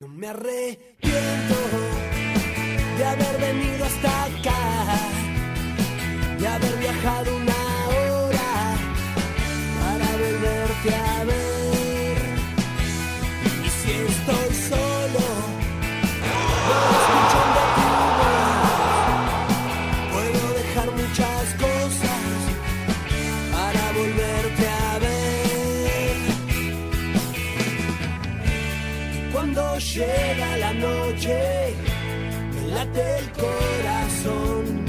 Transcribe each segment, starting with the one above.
No me arrepiento de haber venido hasta acá, de haber viajado me late el corazón.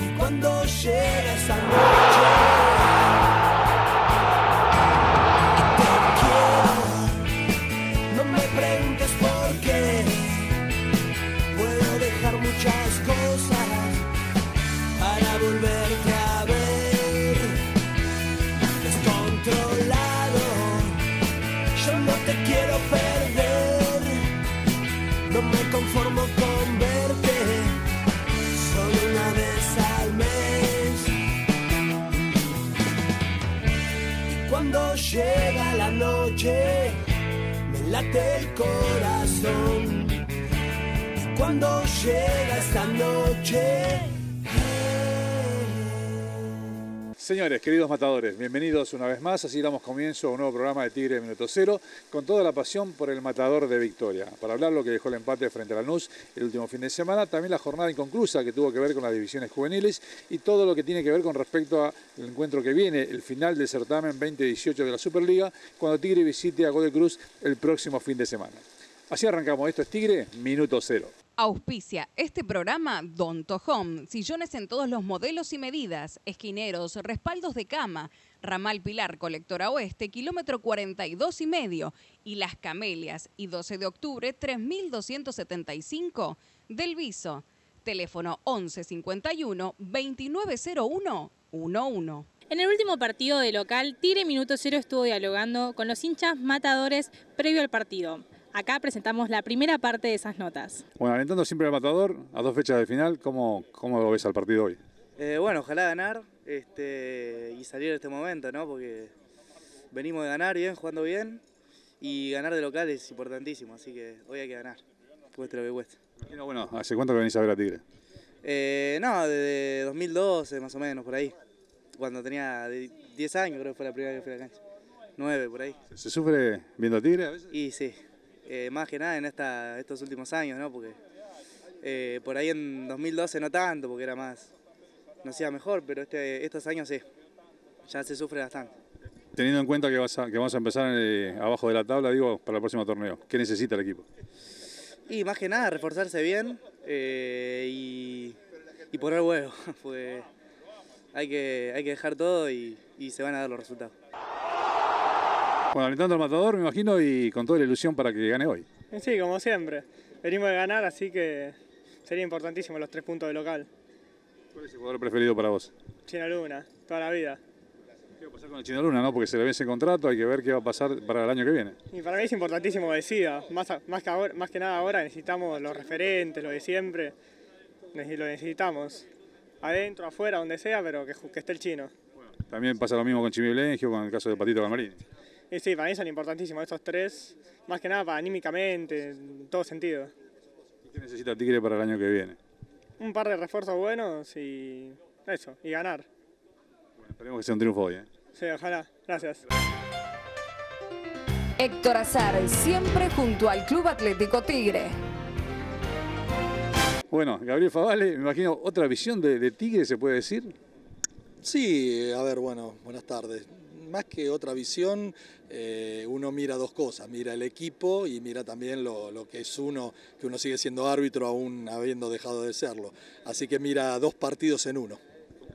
Y cuando llega esa noche, te quiero. No me preguntes por qué. Puedo dejar muchas cosas para volverte me late el corazón. Cuando llega esta noche, Señores, queridos matadores, bienvenidos una vez más. Así damos comienzo a un nuevo programa de Tigre Minuto Cero con toda la pasión por el matador de Victoria. Para hablar lo que dejó el empate frente a la NUS el último fin de semana, también la jornada inconclusa que tuvo que ver con las divisiones juveniles y todo lo que tiene que ver con respecto al encuentro que viene, el final del certamen 2018 de la Superliga, cuando Tigre visite a Godoy Cruz el próximo fin de semana. Así arrancamos. Esto es Tigre Minuto Cero. Auspicia este programa Donto Home, sillones en todos los modelos y medidas, esquineros, respaldos de cama, Ramal Pilar, colectora oeste, kilómetro 42 y medio, y Las Camelias, y 12 de octubre, 3275 del Viso. Teléfono 1151 2901 11. En el último partido de local, Tigre Minuto Cero estuvo dialogando con los hinchas matadores previo al partido. Acá presentamos la primera parte de esas notas. Bueno, alentando siempre al matador, a dos fechas del final, ¿cómo, cómo lo ves al partido hoy? Eh, bueno, ojalá ganar este, y salir de este momento, ¿no? Porque venimos de ganar bien, jugando bien, y ganar de local es importantísimo, así que hoy hay que ganar, cueste lo que cueste. Imagino, Bueno, ¿hace cuánto que venís a ver a Tigre? Eh, no, desde 2012 más o menos, por ahí, cuando tenía de- 10 años creo que fue la primera vez que fui a la cancha, 9 por ahí. ¿Se sufre viendo a Tigre a veces? Y sí, eh, más que nada en esta, estos últimos años, ¿no? Porque eh, por ahí en 2012 no tanto, porque era más, no hacía mejor, pero este, estos años sí, ya se sufre bastante. Teniendo en cuenta que, vas a- que vamos a empezar eh, abajo de la tabla, digo, para el próximo torneo, ¿qué necesita el equipo? Y más que nada reforzarse bien y, y poner huevo, porque hay que, hay que dejar todo y, y se van a dar los resultados. Bueno, alentando al matador, me imagino, y con toda la ilusión para que gane hoy. Sí, como siempre. Venimos de ganar, así que sería importantísimo los tres puntos de local. ¿Cuál es el jugador preferido para vos? China Luna, toda la vida. ¿Qué va a pasar con el Chino Luna, no? Porque se le vence el contrato, hay que ver qué va a pasar para el año que viene. Y para mí es importantísimo que decida. Más, a- más, que ahora- más que nada ahora necesitamos los referentes, lo de siempre. Lo necesitamos. Adentro, afuera, donde sea, pero que, esté el chino. También pasa lo mismo con Chimi Blenjo, con el caso de Patito Galmarini. Y sí, para mí son importantísimos estos tres. Más que nada para anímicamente, en todo sentido. ¿Y ¿Qué necesita Tigre para el año que viene? Un par de refuerzos buenos y eso, y ganar. Bueno, esperemos que sea un triunfo hoy. ¿eh? Sí, ojalá. Gracias. Héctor Azar, siempre junto al Club Atlético Tigre. Bueno, Gabriel Favale, me imagino otra visión de, de Tigre, se puede decir. Sí, a ver, bueno, buenas tardes. Más que otra visión, eh, uno mira dos cosas, mira el equipo y mira también lo, lo que es uno, que uno sigue siendo árbitro aún habiendo dejado de serlo. Así que mira dos partidos en uno.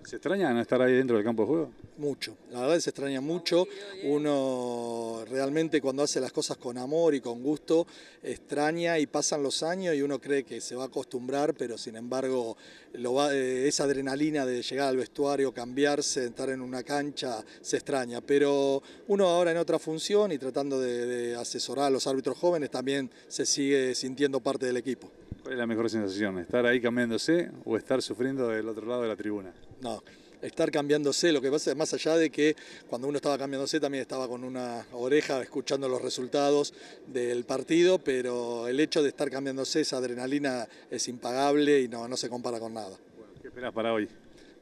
¿Se extraña no estar ahí dentro del campo de juego? Mucho, la verdad se extraña mucho. Uno realmente cuando hace las cosas con amor y con gusto extraña y pasan los años y uno cree que se va a acostumbrar, pero sin embargo lo va- eh, esa adrenalina de llegar al vestuario, cambiarse, estar en una cancha, se extraña. Pero uno ahora en otra función y tratando de, de asesorar a los árbitros jóvenes también se sigue sintiendo parte del equipo. ¿Cuál es la mejor sensación? ¿Estar ahí cambiándose o estar sufriendo del otro lado de la tribuna? No, estar cambiándose, lo que pasa es más allá de que cuando uno estaba cambiándose también estaba con una oreja escuchando los resultados del partido, pero el hecho de estar cambiándose, esa adrenalina es impagable y no, no se compara con nada. ¿Qué esperas para hoy?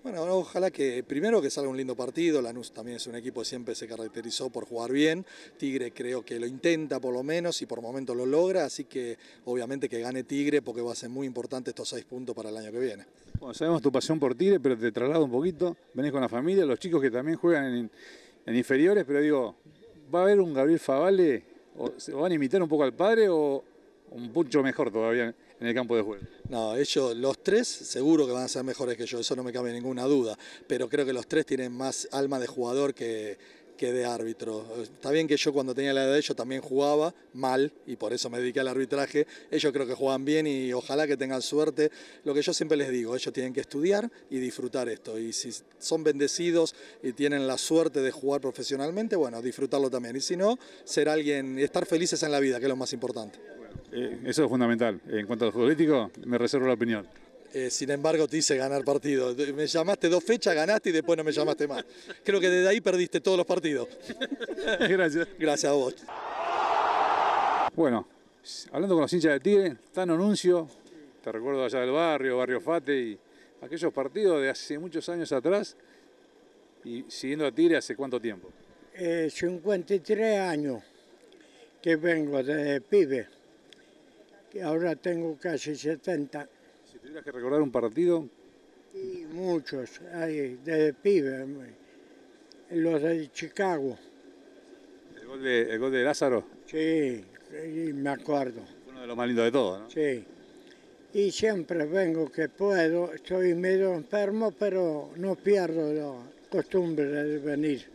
Bueno, ojalá que primero que salga un lindo partido, Lanús también es un equipo que siempre se caracterizó por jugar bien, Tigre creo que lo intenta por lo menos y por momentos lo logra, así que obviamente que gane Tigre porque va a ser muy importante estos seis puntos para el año que viene. Bueno, sabemos tu pasión por Tigre, pero te traslado un poquito, venís con la familia, los chicos que también juegan en, inferiores, pero digo, ¿va a haber un Gabriel Favale? ¿O ¿Se van a imitar un poco al padre o un mucho mejor todavía en el campo de juego? No, ellos, los tres, seguro que van a ser mejores que yo, eso no me cabe ninguna duda. Pero creo que los tres tienen más alma de jugador que, que de árbitro. Está bien que yo cuando tenía la edad de ellos también jugaba mal y por eso me dediqué al arbitraje. Ellos creo que juegan bien y ojalá que tengan suerte. Lo que yo siempre les digo, ellos tienen que estudiar y disfrutar esto. Y si son bendecidos y tienen la suerte de jugar profesionalmente, bueno, disfrutarlo también. Y si no, ser alguien, estar felices en la vida, que es lo más importante. Eh, eso es fundamental. En cuanto al futbolístico, me reservo la opinión. Eh, sin embargo, te hice ganar partido. Me llamaste dos fechas, ganaste y después no me llamaste más. Creo que desde ahí perdiste todos los partidos. Gracias. Gracias a vos. Bueno, hablando con los hinchas de Tigre, tan anuncio, te recuerdo allá del barrio, Barrio Fate y aquellos partidos de hace muchos años atrás y siguiendo a Tigre hace cuánto tiempo. Eh, 53 años que vengo de pibe, que ahora tengo casi 70 Si tuvieras que recordar un partido, y muchos hay de pibe, los de Chicago, el gol de, el gol de Lázaro, sí, me acuerdo, uno de los más lindos de todos, ¿no? sí. Y siempre vengo que puedo, estoy medio enfermo, pero no pierdo la costumbre de venir.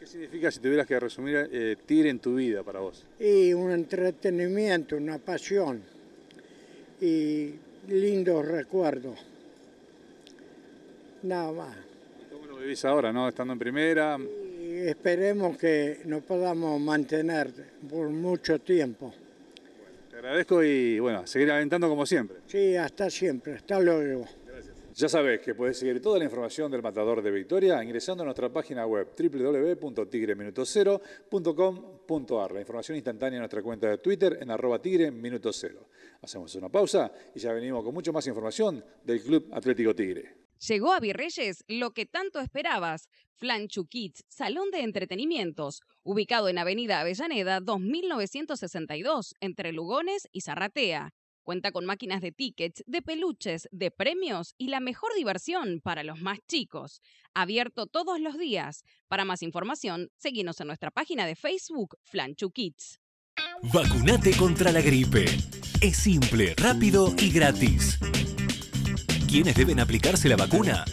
¿Qué significa si tuvieras que resumir eh, Tigre en tu vida para vos? y un entretenimiento, una pasión y lindos recuerdos. Nada más. ¿Cómo lo vivís ahora, no? Estando en primera, Y esperemos que nos podamos mantener por mucho tiempo. te agradezco y bueno, seguir alentando como siempre. Sí, hasta siempre. Hasta luego. Ya sabés que puedes seguir toda la información del Matador de Victoria ingresando a nuestra página web www.tigreminutocero.com.ar. La información instantánea en nuestra cuenta de Twitter en arroba tigre. Hacemos una pausa y ya venimos con mucho más información del Club Atlético Tigre. Llegó a Virreyes lo que tanto esperabas. Flanchu Kids, salón de entretenimientos, ubicado en Avenida Avellaneda 2962, entre Lugones y Zarratea. Cuenta con máquinas de tickets, de peluches, de premios y la mejor diversión para los más chicos. Abierto todos los días. Para más información, seguinos en nuestra página de Facebook Flanchu Kids. Vacunate contra la gripe. Es simple, rápido y gratis. ¿Quiénes deben aplicarse la vacuna?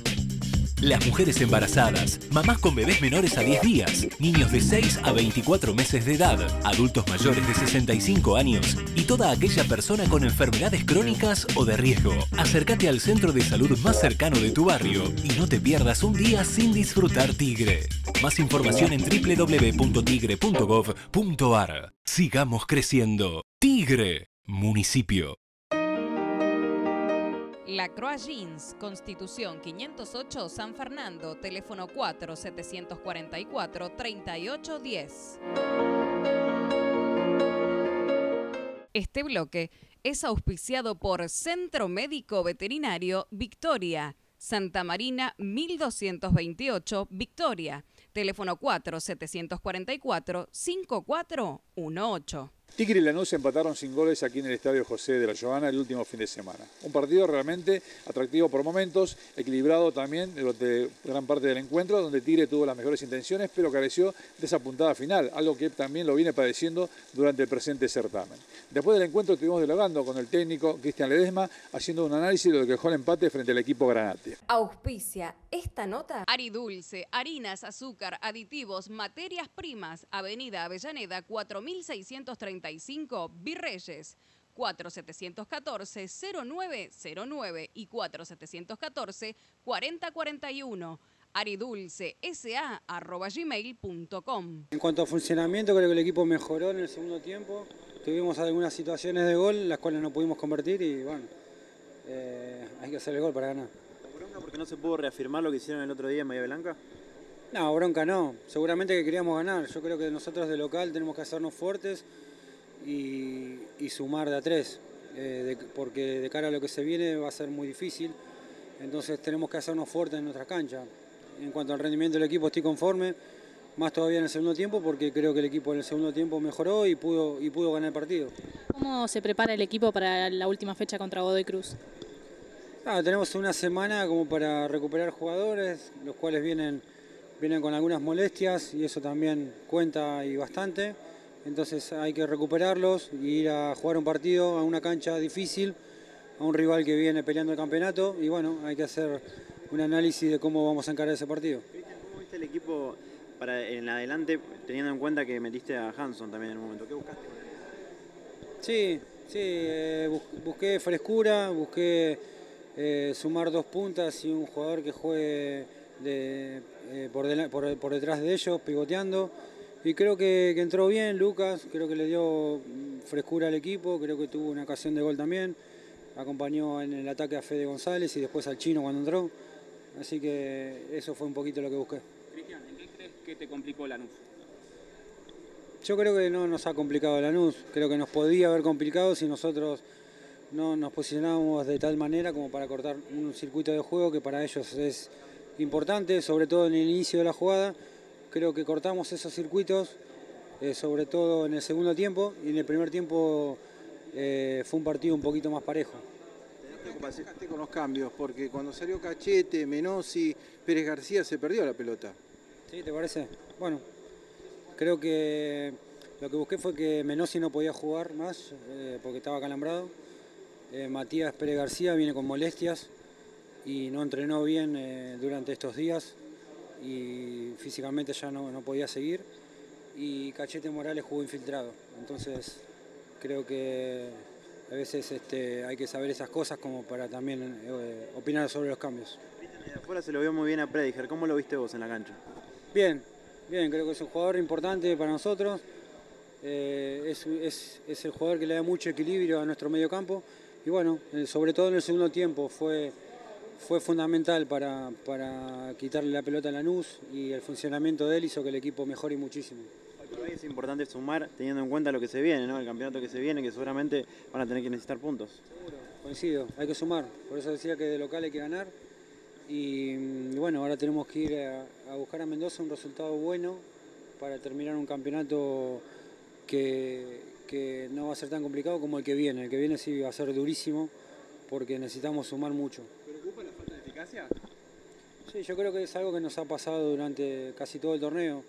Las mujeres embarazadas, mamás con bebés menores a 10 días, niños de 6 a 24 meses de edad, adultos mayores de 65 años y toda aquella persona con enfermedades crónicas o de riesgo. Acércate al centro de salud más cercano de tu barrio y no te pierdas un día sin disfrutar Tigre. Más información en www.tigre.gov.ar. Sigamos creciendo. Tigre, municipio. La Croix Jeans, Constitución 508 San Fernando, teléfono 4-744-3810. Este bloque es auspiciado por Centro Médico Veterinario Victoria, Santa Marina 1228 Victoria, teléfono 4-744-5418. Tigre y Lanús empataron sin goles aquí en el Estadio José de la Giovana el último fin de semana. Un partido realmente atractivo por momentos, equilibrado también durante gran parte del encuentro, donde Tigre tuvo las mejores intenciones, pero careció de esa puntada final, algo que también lo viene padeciendo durante el presente certamen. Después del encuentro estuvimos dialogando con el técnico Cristian Ledesma, haciendo un análisis de lo que dejó el empate frente al equipo Granate. Auspicia esta nota. Ari Dulce, harinas, azúcar, aditivos, materias primas, Avenida Avellaneda 4635 Virreyes. 4714-0909 y 4714-4041. Aridulce, sa, arroba gmail.com. En cuanto a funcionamiento, creo que el equipo mejoró en el segundo tiempo. Tuvimos algunas situaciones de gol, las cuales no pudimos convertir y bueno, eh, hay que hacer el gol para ganar. porque no se pudo reafirmar lo que hicieron el otro día en Bahía Blanca? No, bronca no. Seguramente que queríamos ganar. Yo creo que nosotros de local tenemos que hacernos fuertes y, sumar de a tres, eh, porque de cara a lo que se viene va a ser muy difícil. Entonces tenemos que hacernos fuertes en nuestra cancha. En cuanto al rendimiento del equipo estoy conforme, más todavía en el segundo tiempo porque creo que el equipo en el segundo tiempo mejoró y pudo, y pudo ganar el partido. ¿Cómo se prepara el equipo para la última fecha contra Godoy Cruz? Ah, tenemos una semana como para recuperar jugadores, los cuales vienen, vienen con algunas molestias y eso también cuenta y bastante. Entonces hay que recuperarlos y ir a jugar un partido a una cancha difícil, a un rival que viene peleando el campeonato y bueno, hay que hacer un análisis de cómo vamos a encarar ese partido. ¿Cómo viste el equipo para en adelante, teniendo en cuenta que metiste a Hanson también en un momento? ¿Qué buscaste? Sí, sí, eh, busqué frescura, busqué eh, sumar dos puntas y un jugador que juegue eh, por, detrás de ellos, pivoteando. Y creo que, que, entró bien Lucas, creo que le dio frescura al equipo, creo que tuvo una ocasión de gol también. Acompañó en el ataque a Fede González y después al chino cuando entró. Así que eso fue un poquito lo que busqué. Cristian, ¿en qué crees que te complicó Lanús? Yo creo que no nos ha complicado Lanús, creo que nos podía haber complicado si nosotros no nos posicionábamos de tal manera como para cortar un circuito de juego que para ellos es importante, sobre todo en el inicio de la jugada. Creo que cortamos esos circuitos, eh, sobre todo en el segundo tiempo, y en el primer tiempo eh, fue un partido un poquito más parejo con los cambios? Porque cuando salió Cachete, Menosi, Pérez García se perdió la pelota. Sí, ¿te parece? Bueno, creo que lo que busqué fue que Menosi no podía jugar más eh, porque estaba calambrado. Eh, Matías Pérez García viene con molestias y no entrenó bien eh, durante estos días y físicamente ya no, no podía seguir. Y Cachete Morales jugó infiltrado. Entonces creo que a veces este, hay que saber esas cosas como para también eh, opinar sobre los cambios. De afuera se lo vio muy bien a Prediger, ¿cómo lo viste vos en la cancha? Bien, bien, creo que es un jugador importante para nosotros, eh, es, el jugador que le da mucho equilibrio a nuestro medio campo y bueno, eh, sobre todo en el segundo tiempo fue, fue fundamental para, para quitarle la pelota a Lanús y el funcionamiento de él hizo que el equipo mejore muchísimo es importante sumar teniendo en cuenta lo que se viene, ¿no? el campeonato que se viene, que seguramente van a tener que necesitar puntos. Seguro, coincido, hay que sumar. Por eso decía que de local hay que ganar. Y, mm, bueno, ahora tenemos que ir a, buscar a Mendoza un resultado bueno para terminar un campeonato que, que no va a ser tan complicado como el que viene. El que viene sí va a ser durísimo porque necesitamos sumar mucho. Sí, yo creo que es algo que nos ha pasado durante casi todo el torneo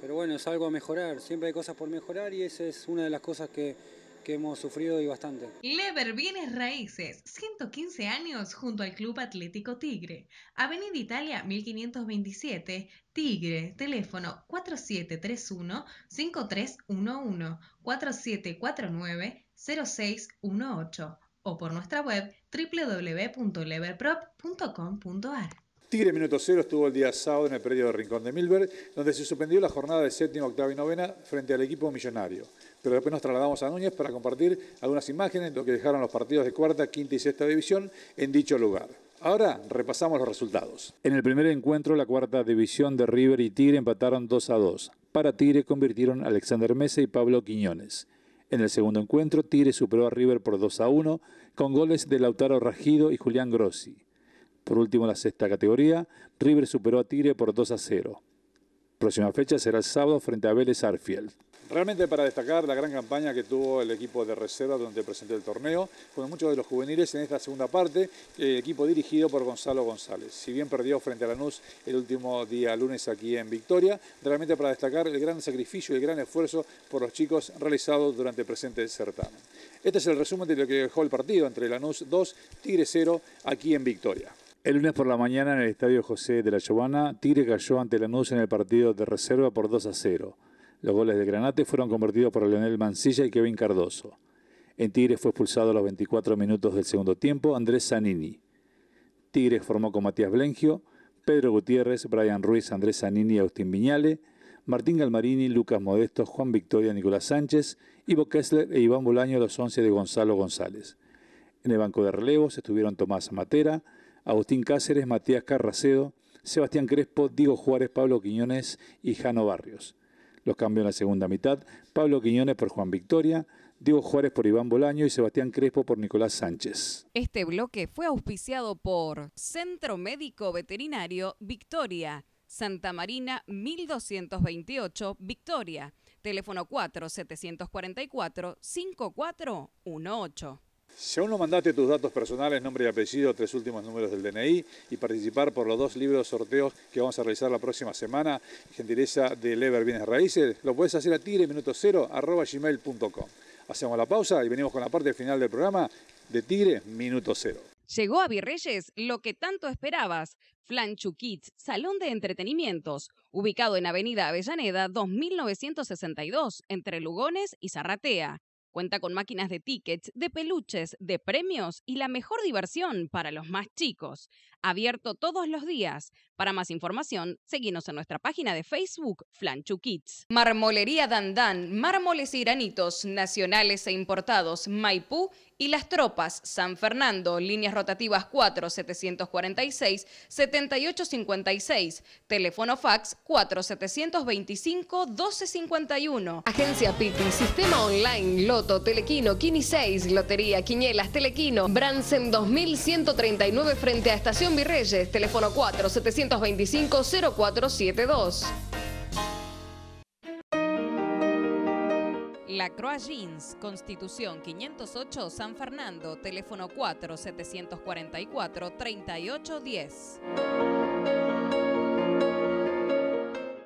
pero bueno, es algo a mejorar, siempre hay cosas por mejorar y esa es una de las cosas que, hemos sufrido y bastante. Lever Bienes Raíces, 115 años junto al Club Atlético Tigre. Avenida Italia 1527, Tigre, teléfono 4731-5311, 4749-0618 o por nuestra web www.leverprop.com.ar. Tigre Minuto Cero estuvo el día sábado en el periodo de Rincón de Milberg, donde se suspendió la jornada de séptima, octava y novena frente al equipo millonario. Pero después nos trasladamos a Núñez para compartir algunas imágenes de lo que dejaron los partidos de cuarta, quinta y sexta división en dicho lugar. Ahora repasamos los resultados. En el primer encuentro, la cuarta división de River y Tigre empataron 2 a 2. Para Tigre convirtieron Alexander Mesa y Pablo Quiñones. En el segundo encuentro, Tigre superó a River por 2 a 1 con goles de Lautaro Rajido y Julián Grossi. Por último, en la sexta categoría, River superó a Tigre por 2 a 0. Próxima fecha será el sábado frente a Vélez Arfield. Realmente para destacar la gran campaña que tuvo el equipo de reserva presentó el torneo, con muchos de los juveniles en esta segunda parte, el equipo dirigido por Gonzalo González. Si bien perdió frente a Lanús el último día lunes aquí en Victoria, realmente para destacar el gran sacrificio y el gran esfuerzo por los chicos realizados durante el presente certamen. Este es el resumen de lo que dejó el partido entre Lanús 2, Tigre 0 aquí en Victoria. El lunes por la mañana en el estadio José de la Giovana, Tigre cayó ante Lanús en el partido de reserva por 2 a 0. Los goles de Granate fueron convertidos por Leonel Mancilla y Kevin Cardoso. En Tigre fue expulsado a los 24 minutos del segundo tiempo Andrés Zanini. Tigre formó con Matías Blengio, Pedro Gutiérrez, Brian Ruiz, Andrés Zanini y Agustín Viñale, Martín Galmarini, Lucas Modesto, Juan Victoria, Nicolás Sánchez, Ivo Kessler e Iván Bolaño los 11 de Gonzalo González. En el banco de relevos estuvieron Tomás Matera, Agustín Cáceres, Matías Carracedo, Sebastián Crespo, Diego Juárez, Pablo Quiñones y Jano Barrios. Los cambios en la segunda mitad, Pablo Quiñones por Juan Victoria, Diego Juárez por Iván Bolaño y Sebastián Crespo por Nicolás Sánchez. Este bloque fue auspiciado por Centro Médico Veterinario Victoria, Santa Marina 1228, Victoria. Teléfono 4-744-5418. Si aún no mandaste tus datos personales, nombre y apellido, tres últimos números del DNI y participar por los dos libros sorteos que vamos a realizar la próxima semana, gentileza de Lever Bienes Raíces, lo puedes hacer a tigre minuto cero arroba gmail.com. Hacemos la pausa y venimos con la parte final del programa de Tigre Minuto Cero. Llegó a Virreyes lo que tanto esperabas. Flanchu Kids, salón de entretenimientos, ubicado en Avenida Avellaneda 2962, entre Lugones y Zarratea. Cuenta con máquinas de tickets, de peluches, de premios y la mejor diversión para los más chicos. Abierto todos los días. Para más información, seguinos en nuestra página de Facebook, Flanchu Kids. Marmolería Dandan, mármoles y granitos nacionales e importados, Maipú y Las Tropas, San Fernando, líneas rotativas 4 746 7856, teléfono fax 4 725 1251. Agencia Piti, Sistema Online, Loto, Telequino, Kini 6, Lotería, Quiñelas, Telequino, Bransen 2139 frente a Estación Virreyes, teléfono 4 725 0472. La Croix Jeans, Constitución 508 San Fernando, teléfono 4 744 3810.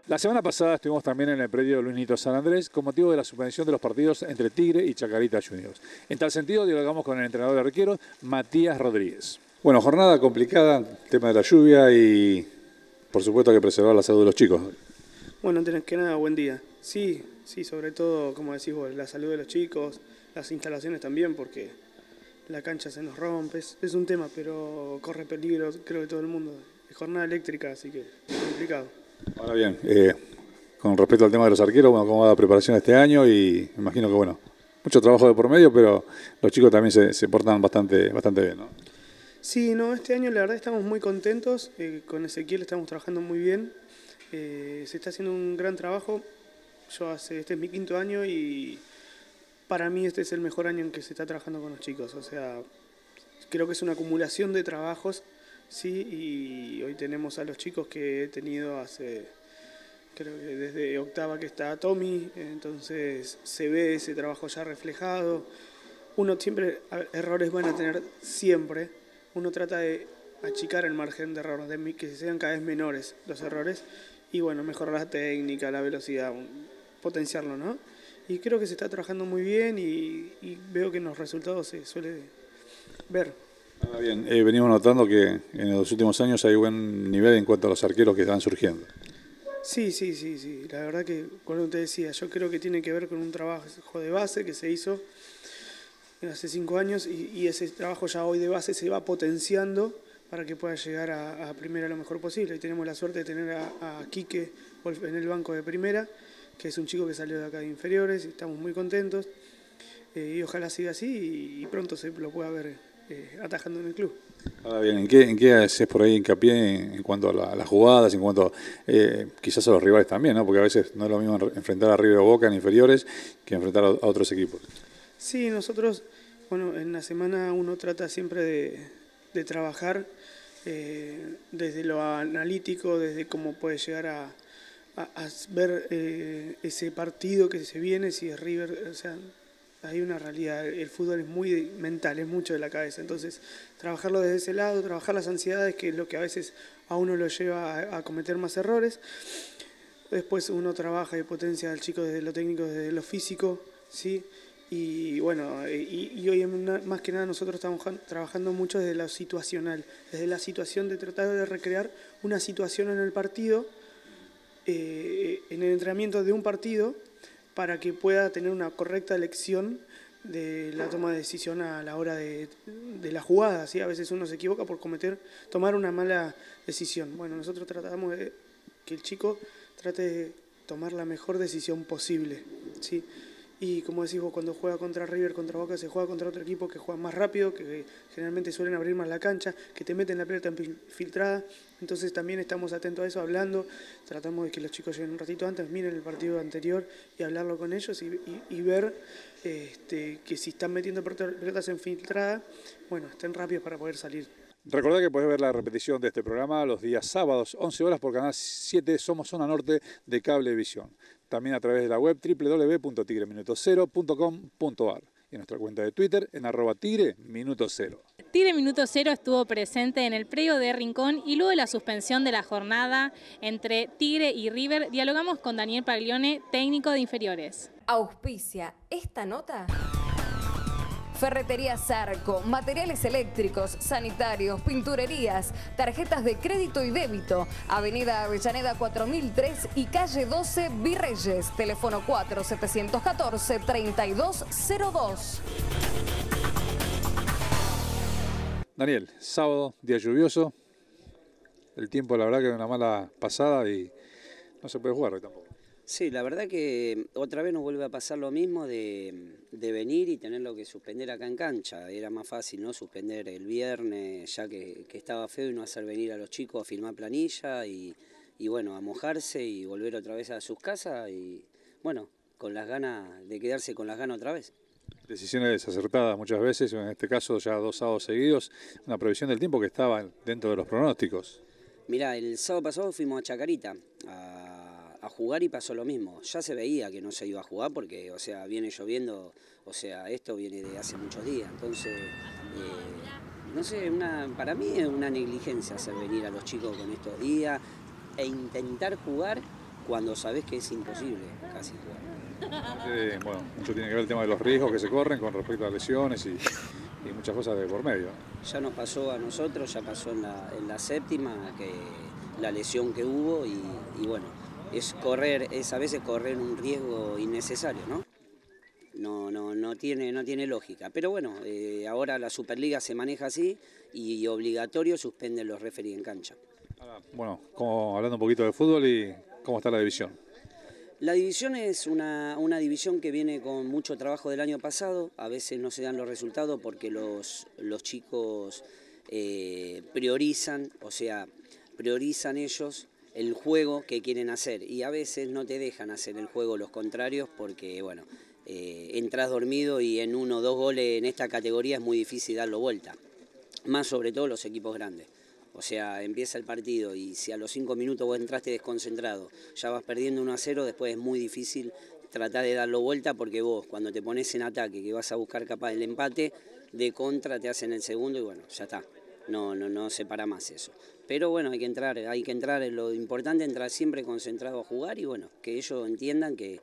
La semana pasada estuvimos también en el predio de Luis Nito San Andrés con motivo de la suspensión de los partidos entre Tigre y Chacarita Juniors. En tal sentido, dialogamos con el entrenador de arqueros, Matías Rodríguez. Bueno, jornada complicada, tema de la lluvia y por supuesto que preservar la salud de los chicos. Bueno, antes que nada, buen día. Sí, sí, sobre todo, como decís vos, la salud de los chicos, las instalaciones también, porque la cancha se nos rompe, es, es un tema, pero corre peligro, creo que todo el mundo. Es jornada eléctrica, así que es complicado. Ahora bien, eh, con respecto al tema de los arqueros, bueno, cómo va la preparación este año y me imagino que, bueno, mucho trabajo de por medio, pero los chicos también se, se portan bastante, bastante bien, ¿no? Sí, no, este año la verdad estamos muy contentos, eh, con Ezequiel estamos trabajando muy bien, eh, se está haciendo un gran trabajo, yo hace, este es mi quinto año y para mí este es el mejor año en que se está trabajando con los chicos, o sea, creo que es una acumulación de trabajos, sí, y hoy tenemos a los chicos que he tenido hace, creo que desde octava que está Tommy, entonces se ve ese trabajo ya reflejado, uno siempre, errores van a tener siempre, uno trata de achicar el margen de error, de que sean cada vez menores los errores y bueno, mejorar la técnica, la velocidad, potenciarlo, ¿no? Y creo que se está trabajando muy bien y, y veo que en los resultados se suele ver. Ahora bien, eh, venimos notando que en los últimos años hay buen nivel en cuanto a los arqueros que están surgiendo. Sí, sí, sí, sí. La verdad que, como te decía, yo creo que tiene que ver con un trabajo de base que se hizo hace cinco años y, y ese trabajo ya hoy de base se va potenciando para que pueda llegar a, a, primera lo mejor posible. Y tenemos la suerte de tener a, a Quique en el banco de primera, que es un chico que salió de acá de inferiores, y estamos muy contentos. Eh, y ojalá siga así y, y, pronto se lo pueda ver eh, atajando en el club. Ahora bien, ¿en qué, en qué haces por ahí hincapié en, cuanto a, la, a, las jugadas, en cuanto eh, quizás a los rivales también, ¿no? porque a veces no es lo mismo enfrentar a River o Boca en inferiores que enfrentar a, a otros equipos? Sí, nosotros, bueno, en la semana uno trata siempre de, trabajar eh, desde lo analítico, desde cómo puede llegar a, ver eh, ese partido que se viene, si es River, o sea, hay una realidad, el fútbol es muy mental, es mucho de la cabeza, entonces trabajarlo desde ese lado, trabajar las ansiedades, que es lo que a veces a uno lo lleva a cometer más errores. Después uno trabaja y potencia al chico desde lo técnico, desde lo físico, ¿sí? Y bueno, y, y hoy más que nada nosotros estamos trabajando mucho desde lo situacional, desde la situación de tratar de recrear una situación en el partido, eh, en el entrenamiento de un partido, para que pueda tener una correcta elección de la toma de decisión a la hora de, de la jugada. ¿sí? A veces uno se equivoca por cometer, tomar una mala decisión. Bueno, nosotros tratamos de que el chico trate de tomar la mejor decisión posible. ¿sí? Y como decís vos, cuando juega contra River, contra Boca, se juega contra otro equipo que juega más rápido, que generalmente suelen abrir más la cancha, que te meten la pelota infiltrada. Entonces también estamos atentos a eso, hablando, tratamos de que los chicos lleguen un ratito antes, miren el partido anterior y hablarlo con ellos y, ver este, que si están metiendo pelotas infiltradas, bueno, estén rápidos para poder salir. Recordad que podés ver la repetición de este programa los días sábados, 11 horas por Canal 7 Somos Zona Norte de Cablevisión también a través de la web www.tigreminutocero.com.ar y nuestra cuenta de Twitter en arroba tigre minuto cero. Tigre Minuto Cero estuvo presente en el predio de Rincón y luego de la suspensión de la jornada entre Tigre y River, dialogamos con Daniel Paglione, técnico de inferiores. Auspicia esta nota. Ferretería Zarco, materiales eléctricos, sanitarios, pinturerías, tarjetas de crédito y débito. Avenida Avellaneda 4003 y calle 12 Virreyes. Teléfono 4714-3202. Daniel, sábado, día lluvioso. El tiempo, la verdad, que es una mala pasada y no se puede jugar hoy tampoco. Sí, la verdad que otra vez nos vuelve a pasar lo mismo de, venir y tenerlo que suspender acá en cancha. Era más fácil no suspender el viernes, ya que, estaba feo y no hacer venir a los chicos a firmar planilla y, bueno, a mojarse y volver otra vez a sus casas y bueno, con las ganas de quedarse con las ganas otra vez. Decisiones acertadas muchas veces, en este caso ya dos sábados seguidos, una previsión del tiempo que estaba dentro de los pronósticos. Mira, el sábado pasado fuimos a Chacarita, a a jugar y pasó lo mismo. Ya se veía que no se iba a jugar porque, o sea, viene lloviendo, o sea, esto viene de hace muchos días. Entonces, eh, no sé, una, para mí es una negligencia hacer venir a los chicos con estos días e intentar jugar cuando sabes que es imposible casi jugar. Eh, bueno, mucho tiene que ver el tema de los riesgos que se corren con respecto a lesiones y, muchas cosas de por medio. Ya nos pasó a nosotros, ya pasó en la, séptima, que la lesión que hubo y bueno, es correr, es a veces correr un riesgo innecesario, ¿no? No, no, no, tiene, no tiene lógica. Pero bueno, eh, ahora la Superliga se maneja así y obligatorio suspenden los referees en cancha. Bueno, como, hablando un poquito de fútbol y cómo está la división. La división es una, una, división que viene con mucho trabajo del año pasado, a veces no se dan los resultados porque los, los chicos eh, priorizan, o sea, priorizan ellos el juego que quieren hacer y a veces no te dejan hacer el juego los contrarios porque, bueno, eh, entras dormido y en uno o dos goles en esta categoría es muy difícil darlo vuelta, más sobre todo los equipos grandes. O sea, empieza el partido y si a los cinco minutos vos entraste desconcentrado, ya vas perdiendo 1 a 0, después es muy difícil tratar de darlo vuelta porque vos cuando te pones en ataque, que vas a buscar capaz el empate, de contra te hacen el segundo y bueno, ya está. No, no, no se para más eso. Pero bueno, hay que entrar, hay que entrar, lo importante es entrar siempre concentrado a jugar y bueno, que ellos entiendan que,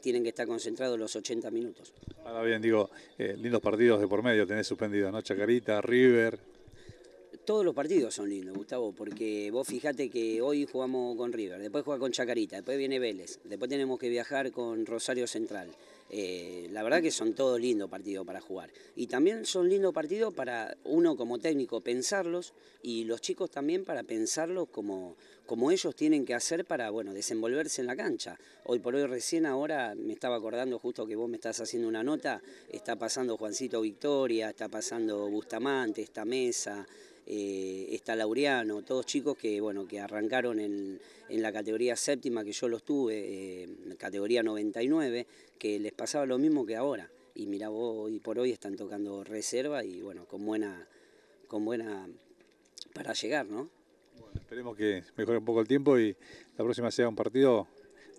tienen que estar concentrados los 80 minutos. Ahora bien, digo, eh, lindos partidos de por medio tenés suspendidos, ¿no? Chacarita, River. Todos los partidos son lindos, Gustavo, porque vos fijate que hoy jugamos con River, después juega con Chacarita, después viene Vélez, después tenemos que viajar con Rosario Central. Eh, la verdad que son todos lindos partidos para jugar. Y también son lindos partidos para uno como técnico pensarlos y los chicos también para pensarlos como, como ellos tienen que hacer para bueno, desenvolverse en la cancha. Hoy por hoy recién ahora me estaba acordando justo que vos me estás haciendo una nota, está pasando Juancito Victoria, está pasando Bustamante, esta mesa. Eh, está Laureano, todos chicos que, bueno, que arrancaron en, la categoría séptima que yo los tuve, eh, categoría 99, que les pasaba lo mismo que ahora. Y mira, hoy por hoy están tocando reserva y bueno, con buena, con buena para llegar, ¿no? esperemos que mejore un poco el tiempo y la próxima sea un partido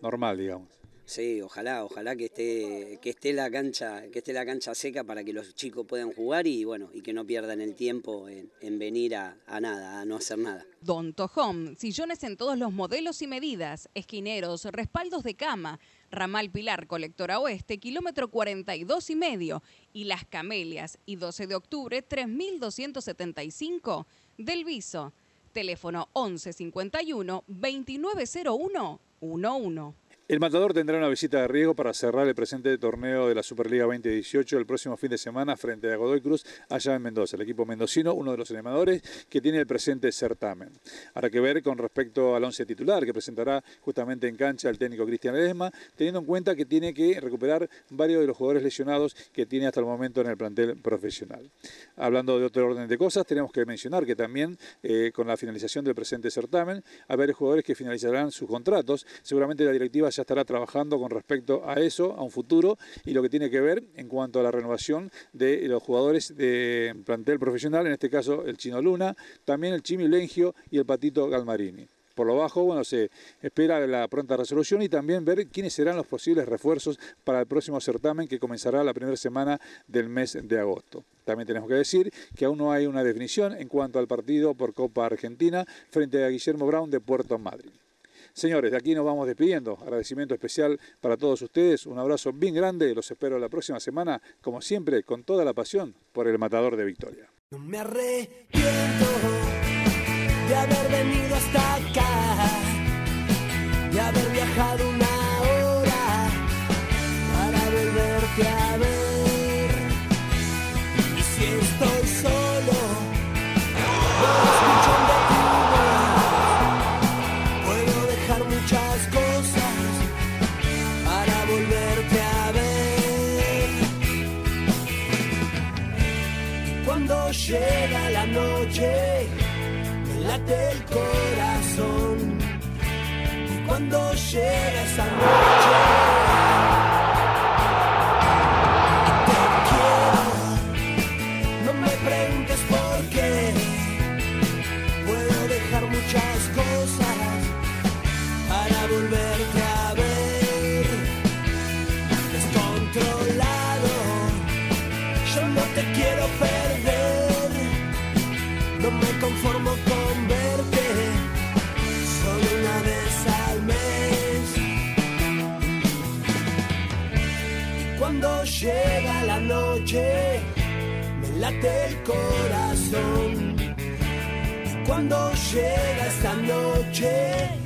normal, digamos. Sí, ojalá, ojalá que esté, que esté la cancha, que esté la cancha seca para que los chicos puedan jugar y bueno, y que no pierdan el tiempo en, venir a, nada, a no hacer nada. Don Tojón, sillones en todos los modelos y medidas, esquineros, respaldos de cama, ramal Pilar, colectora oeste, kilómetro 42 y medio, y las camelias, y 12 de octubre, 3275 del Viso. Teléfono 1151 2901 11. El Matador tendrá una visita de riesgo para cerrar el presente torneo de la Superliga 2018 el próximo fin de semana frente a Godoy Cruz allá en Mendoza. El equipo mendocino, uno de los animadores que tiene el presente certamen. Habrá que ver con respecto al once titular que presentará justamente en cancha el técnico Cristian Ledesma, teniendo en cuenta que tiene que recuperar varios de los jugadores lesionados que tiene hasta el momento en el plantel profesional. Hablando de otro orden de cosas, tenemos que mencionar que también eh, con la finalización del presente certamen, varios jugadores que finalizarán sus contratos. Seguramente la directiva ya estará trabajando con respecto a eso, a un futuro, y lo que tiene que ver en cuanto a la renovación de los jugadores de plantel profesional, en este caso el Chino Luna, también el Chimi Lengio y el Patito Galmarini. Por lo bajo, bueno, se espera la pronta resolución y también ver quiénes serán los posibles refuerzos para el próximo certamen que comenzará la primera semana del mes de agosto. También tenemos que decir que aún no hay una definición en cuanto al partido por Copa Argentina frente a Guillermo Brown de Puerto Madrid. Señores, de aquí nos vamos despidiendo. Agradecimiento especial para todos ustedes. Un abrazo bien grande. Los espero la próxima semana, como siempre, con toda la pasión por el Matador de Victoria. Me arrepiento de haber venido hasta acá, de haber viajado una hora para volverte a ver. Llega la noche, me late el corazón. Y cuando llega esa noche, me late el corazón. Y cuando llega esta noche,